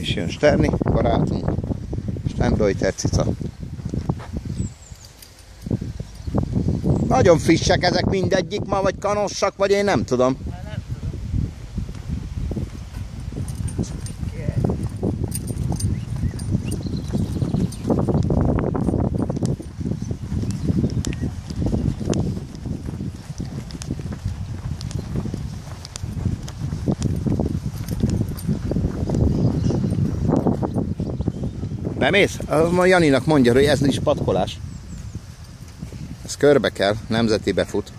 És jön Sterni, barátunk. Stendreuter cica. Nagyon frissek ezek mindegyik ma, vagy kanossak, vagy én nem tudom. Bemész? A Janinak mondja, hogy ez is patkolás. Ez körbe kell, nemzetibe fut.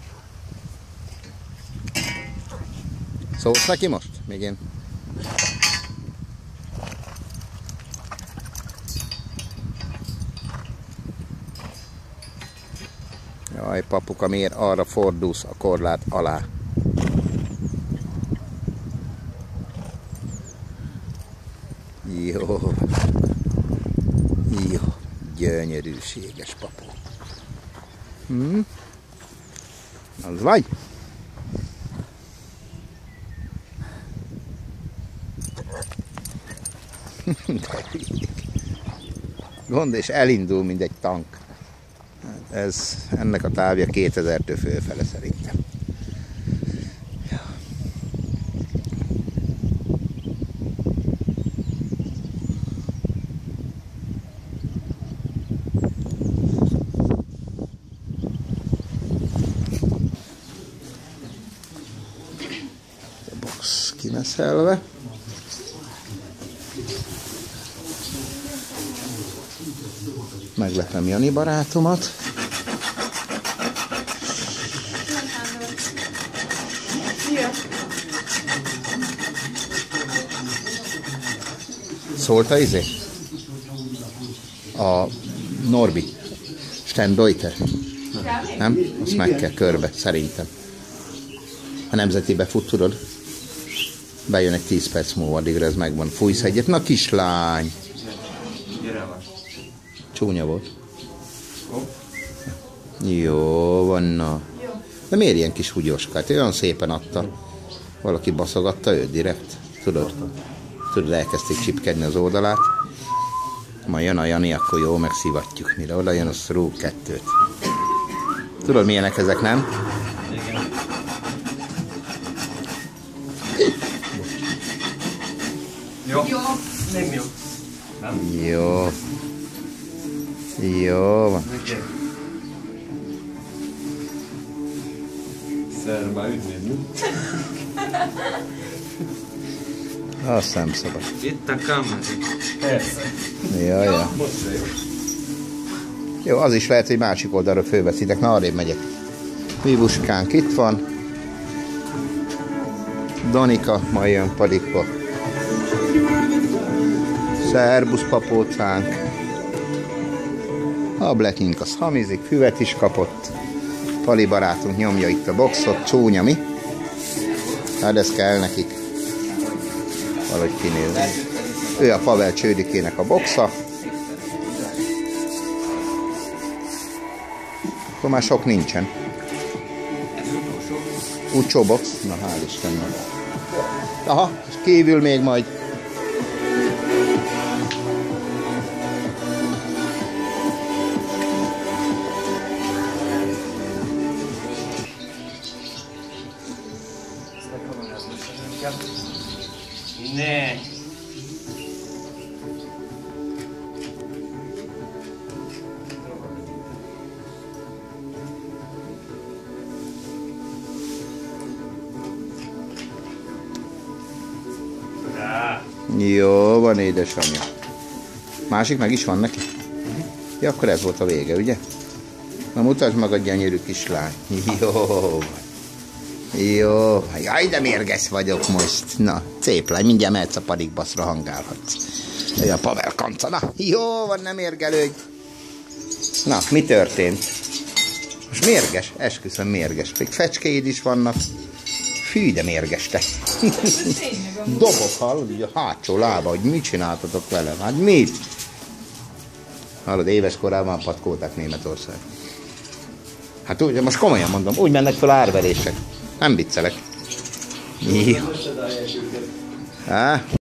Szólsz neki most? Még én. Jaj, papuka, miért arra fordulsz a korlát alá? Jó. Jó. Gyönyörűséges papu. Hm? Az vagy? Gond és elindul, mint egy tank. Ez, ennek a távja 2000-től fölfele szerintem. Box kimeszelve. Meglepem Jani barátomat. Szólta izé? A Norbi. Stendeuter. Nem? Azt meg kell körbe, szerintem. A nemzetibe fut, tudod? Bejön egy 10 perc múlva, addigra ez megvan. Fújsz egyet. Na kislány! Csúnya volt. Jó, van na. De miért ilyen kis húgyoskát? Olyan szépen adta. Valaki baszogatta őt direkt. Tudod? Tudod, elkezdték csipkedni az oldalát. Ma jön a Jani, akkor jó, megszivatjuk. Mire oda jön, az rúg kettőt. Tudod, milyenek ezek, nem? Jó. Jó. Nem jó. Jó. Jó van. Szerba üdvözlő. Azt nem szabad. Itt a kamera. Persze. Ja, jó. Az is lehet, hogy másik oldalra fölveszitek. Na, arrébb megyek. Vibuskánk itt van. Danika, majd jön padikba. Szerbusz papócánk. A Blackink az hamizik, füvet is kapott. Pali barátunk nyomja itt a boxot, csúnya mi? Hát ez kell nekik. Valahogy kinézni. Ő a Pavel Csődikének a boxa. Akkor már sok nincsen. Utcsó box? Na hál' Istennek. Aha, és kívül még majd Ne. Rá. Jó van, édesanyja. Másik meg is van neki? Ja, akkor ez volt a vége, ugye? Na mutasd meg a gyönyörű kislány. Jó van. Jó. Jaj, de mérges vagyok most. Na, szép lány, mindjárt mehetsz a padikbaszra hangálhatsz. Jaj, a Pavel kanca. Na, jó van, nem érgelődj. Na, mi történt? Most mérges? Esküszöm mérges. Még fecskéid is vannak. Fű, de mérges te. Dobok, hallod, ugye a hátsó lába, hogy mit csináltatok velem? Hát mit? Hallod, éves korában patkolták Németország. Hát úgy, most komolyan mondom, úgy mennek fel árverések. Nem viccelek. Jó. Há?